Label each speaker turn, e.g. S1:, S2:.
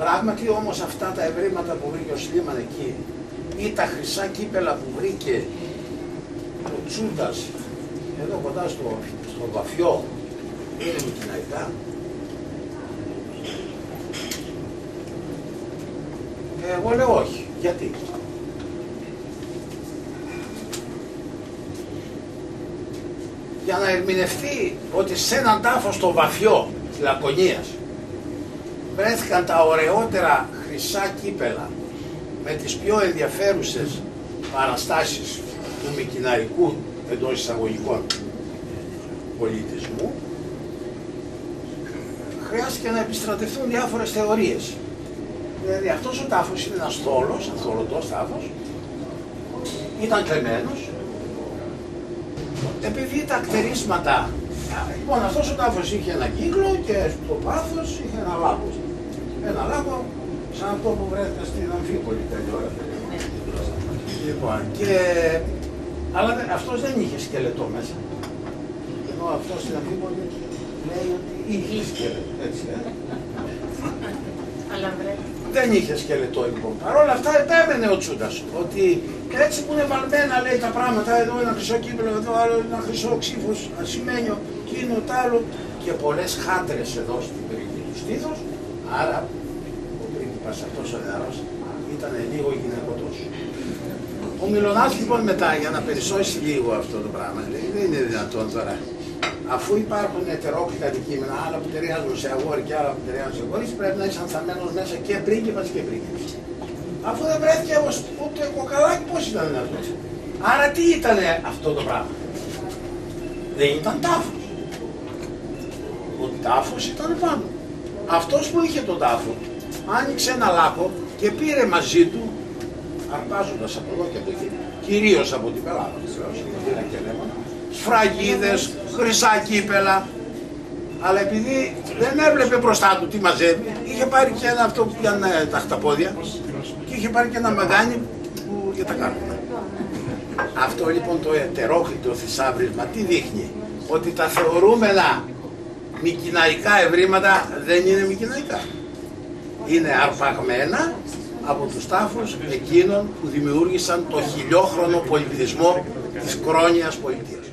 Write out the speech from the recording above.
S1: Πράγματι όμως αυτά τα ευρήματα που βρήκε ο Σλίμαν εκεί ή τα χρυσά κύπελα που βρήκε ο Τσούντας εδώ κοντά στο, στο βαφιό είναι μικυναϊκά. Εγώ λέω όχι. Γιατί; Για να ερμηνευτεί ότι σε έναν τάφο στο βαφιό της Λακωνίας βρέθηκαν τα ωραιότερα χρυσά κύπελα με τις πιο ενδιαφέρουσες παραστάσεις του μικυναϊκού εντός εισαγωγικών πολιτισμού χρειάστηκε να επιστρατευτούν διάφορες θεωρίες. Δηλαδή αυτός ο τάφος είναι ένας θόλος, αθωρωτός τάφος, ήταν κλεμμένος, επειδή τα κτερίσματα, λοιπόν αυτός ο τάφος είχε ένα κύκλο και στο πάθος είχε ένα λάκκο. Ένα λάκκο σαν αυτό που βρέθηκε στην Αμφίπολη τέτοια ώρα. Λοιπόν, και... αλλά αυτός δεν είχε σκελετό μέσα. Ενώ αυτός στην Αμφίπολη λέει ότι είχε σκελετό, έτσι. Ε;
S2: Αλλά
S1: δεν είχε σκελετό λοιπόν. Παρ' όλα αυτά επέμενε ο Τσούντας ότι έτσι που είναι βαλμένα λέει τα πράγματα, εδώ ένα χρυσό κύπελο, εδώ άλλο ένα χρυσό ξύφος, ασημένιο, εκείνο, τ' άλλο και πολλές χάντρες εδώ στην περιοχή του στήθου. Άρα ο πρίγκιπα αυτός ο νεαρός ήταν λίγο γυναικωτό. Ο Μιλονάς λοιπόν μετά για να περισσώσει λίγο αυτό το πράγμα λέει δεν είναι δυνατόν τώρα αφού υπάρχουν ετερόκλητα αντικείμενα, άλλα που ταιριάζουν σε αγόρι και άλλα που ταιριάζουν σε αγόρι, πρέπει να είσαι ανθαμένο μέσα και πρίγκιπα και πρίγκιπα. Αφού δεν βρέθηκε ούτε κοκαλάκι, πώς ήταν αυτό. Άρα τι ήταν αυτό το πράγμα; Δεν ήταν τάφος. Ο τάφος ήταν πάνω. Αυτός που είχε τον τάφο άνοιξε ένα λάκκο και πήρε μαζί του, αρπάζοντας από εδώ και από εκεί, κυρίως από την πελάτα, βεβαίω, και λέμε, σφραγίδες, χρυσά κύπελα. Αλλά επειδή δεν έβλεπε μπροστά του τι μαζεύει, είχε πάρει και ένα αυτό που πιάνε τα χταπόδια και είχε πάρει και ένα μαγάνι που για τα κάρπονα. Αυτό λοιπόν το ετερόκλητο θησάβρισμα τι δείχνει, ότι τα θεωρούμενα μικυναϊκά ευρήματα δεν είναι μικυναϊκά. Είναι αρπαγμένα από τους τάφους εκείνων που δημιούργησαν το χιλιόχρονο πολιτισμό της κρόνιας πολιτείας.